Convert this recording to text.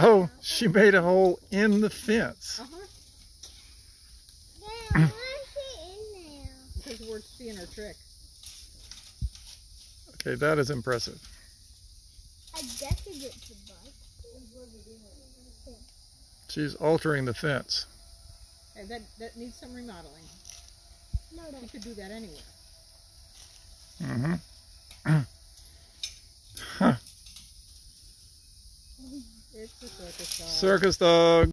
Oh, she made a hole in the fence. Uh-huh. Yeah, why is she in there? Because we're seeing her trick. Okay, that is impressive. I guess it gets the bug. She's altering the fence. And that, that needs some remodeling. No, no. You could do that anywhere. Mm-hmm. huh. It's the circus dog.